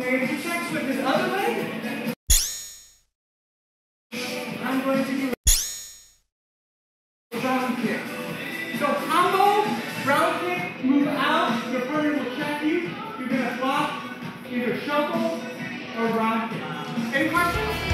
Okay, you try this other way, I'm going to do round kick. So combo, round kick, move out, your partner will check you, you're going to flop, either shuffle or rock. Any questions?